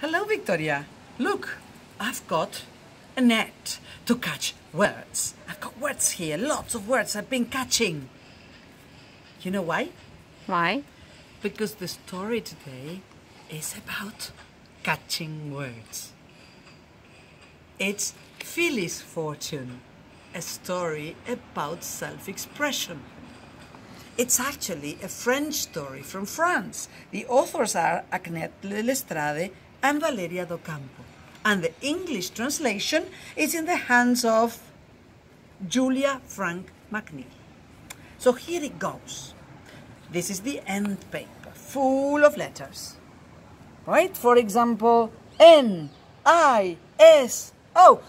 Hello, Victoria. Look, I've got a net to catch words. I've got words here, lots of words I've been catching. You know why? Why? Because the story today is about catching words. It's Phileas Fortune, a story about self expression. It's actually a French story from France. The authors are Agnès Lestrade and Valeria Docampo. And the English translation is in the hands of Julia Frank McNeil. So here it goes. This is the end paper, full of letters. Right? For example, N, I, S, O.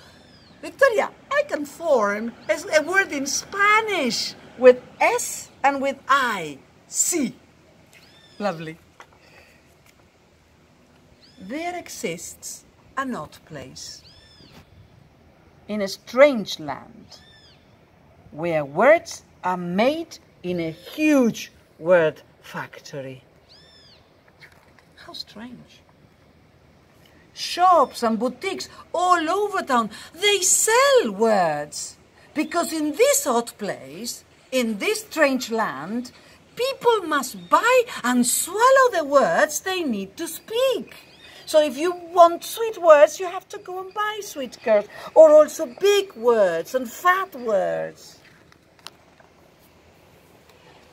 Victoria, I can form a word in Spanish with S and with I. C. Lovely. There exists an odd place in a strange land where words are made in a huge word factory. How strange. Shops and boutiques all over town, they sell words. Because in this odd place, in this strange land, people must buy and swallow the words they need to speak. So if you want sweet words, you have to go and buy sweet words, or also big words and fat words.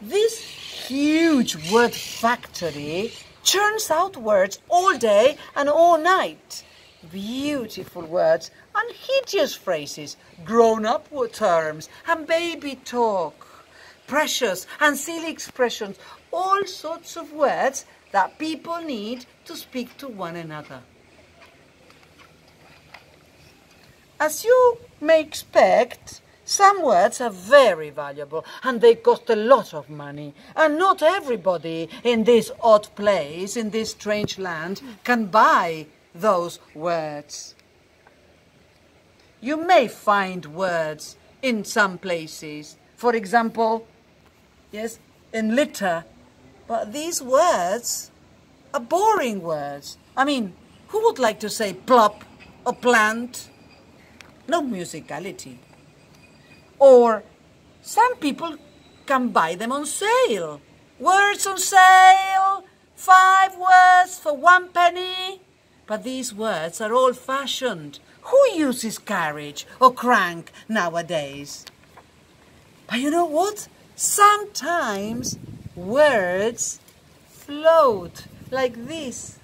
This huge word factory churns out words all day and all night. Beautiful words and hideous phrases, grown up terms and baby talk, precious and silly expressions, all sorts of words that people need to speak to one another. As you may expect, some words are very valuable and they cost a lot of money. And not everybody in this odd place, in this strange land, can buy those words. You may find words in some places. For example, yes, in litter. But these words are boring words. I mean, who would like to say plop or plant? No musicality. Or some people can buy them on sale. Words on sale, five words for one penny. But these words are old fashioned. Who uses carriage or crank nowadays? But you know what? Sometimes words float like this.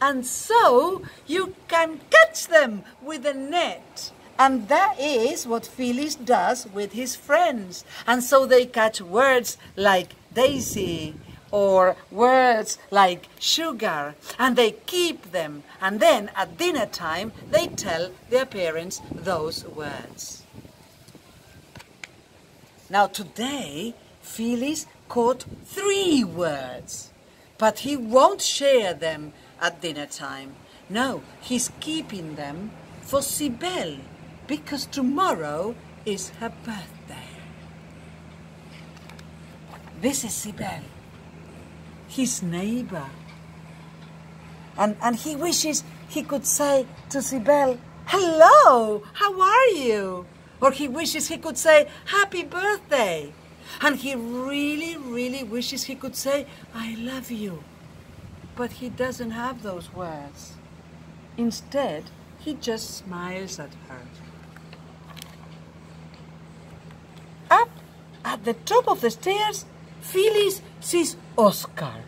And so you can catch them with a net. And that is what Phileas does with his friends. And so they catch words like daisy or words like sugar and they keep them. And then at dinner time they tell their parents those words. Now today Phileas caught three words, but he won't share them at dinner time. No, he's keeping them for Sibel because tomorrow is her birthday. This is Sibel, his neighbor. And, and he wishes he could say to Sibel, Hello, how are you? Or he wishes he could say, Happy birthday. And he really, really wishes he could say, I love you. But he doesn't have those words. Instead, he just smiles at her. Up at the top of the stairs, Phileas sees Oscar.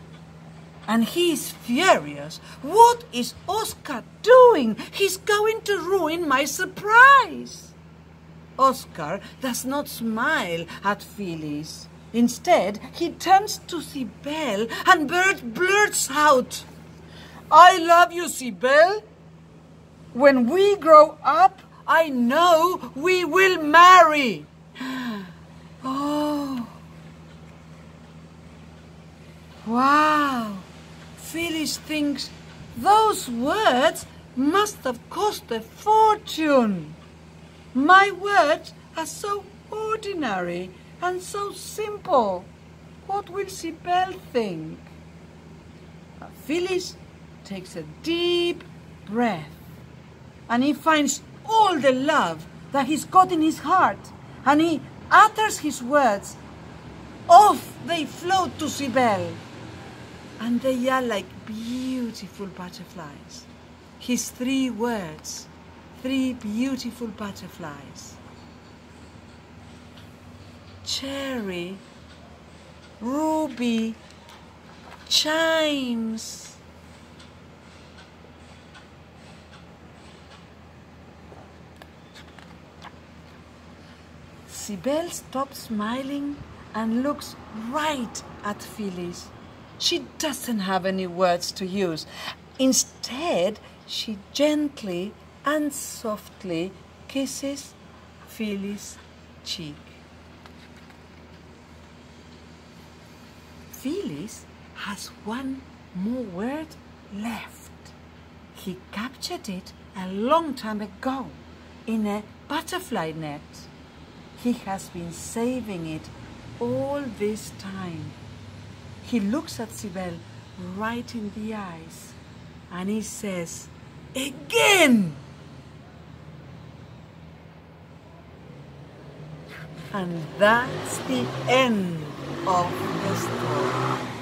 And he is furious. What is Oscar doing? He's going to ruin my surprise. Oscar does not smile at Phileas. Instead, he turns to Sibel and Bert blurts out, I love you, Sibel. When we grow up, I know we will marry. oh. Wow. Phileas thinks those words must have cost a fortune. My words are so ordinary and so simple. What will Sibel think? Phileas takes a deep breath and he finds all the love that he's got in his heart and he utters his words. Off they float to Sibel and they are like beautiful butterflies. His three words, three beautiful butterflies. Cherry, ruby, chimes. Cybele stops smiling and looks right at Phileas. She doesn't have any words to use. Instead, she gently and softly kisses Phileas' cheek. Phileas has one more word left. He captured it a long time ago in a butterfly net. He has been saving it all this time. He looks at Sibel right in the eyes and he says, Again! And that's the end of the story.